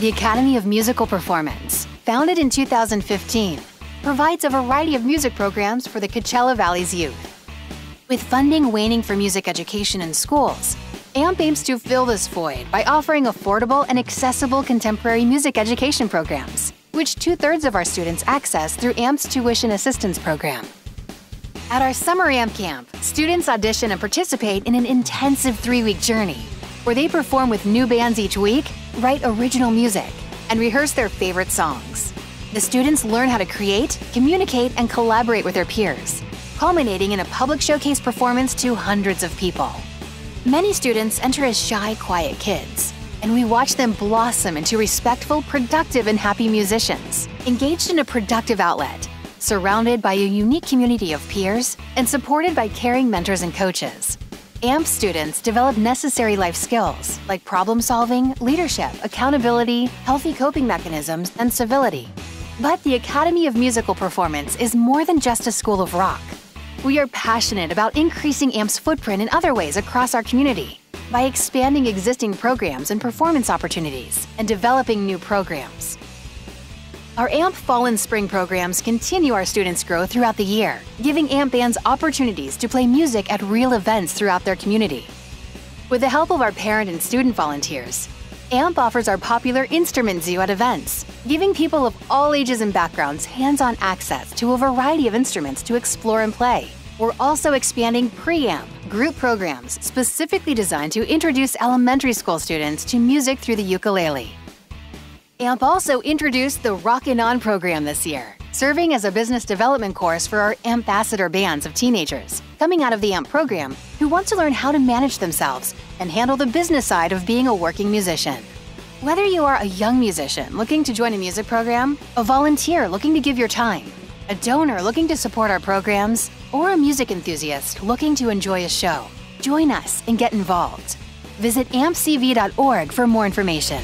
The Academy of Musical Performance, founded in 2015, provides a variety of music programs for the Coachella Valley's youth. With funding waning for music education in schools, AMP aims to fill this void by offering affordable and accessible contemporary music education programs, which two thirds of our students access through AMP's tuition assistance program. At our summer AMP camp, students audition and participate in an intensive three week journey where they perform with new bands each week write original music, and rehearse their favorite songs. The students learn how to create, communicate, and collaborate with their peers, culminating in a public showcase performance to hundreds of people. Many students enter as shy, quiet kids, and we watch them blossom into respectful, productive, and happy musicians, engaged in a productive outlet, surrounded by a unique community of peers, and supported by caring mentors and coaches. AMP students develop necessary life skills like problem solving, leadership, accountability, healthy coping mechanisms, and civility. But the Academy of Musical Performance is more than just a school of rock. We are passionate about increasing AMP's footprint in other ways across our community by expanding existing programs and performance opportunities and developing new programs. Our AMP Fall and Spring programs continue our students' growth throughout the year, giving AMP bands opportunities to play music at real events throughout their community. With the help of our parent and student volunteers, AMP offers our popular Instrument Zoo at events, giving people of all ages and backgrounds hands on access to a variety of instruments to explore and play. We're also expanding pre-AMP, group programs specifically designed to introduce elementary school students to music through the ukulele. AMP also introduced the Rockin' On program this year, serving as a business development course for our ambassador bands of teenagers coming out of the AMP program who want to learn how to manage themselves and handle the business side of being a working musician. Whether you are a young musician looking to join a music program, a volunteer looking to give your time, a donor looking to support our programs, or a music enthusiast looking to enjoy a show, join us and get involved. Visit ampcv.org for more information.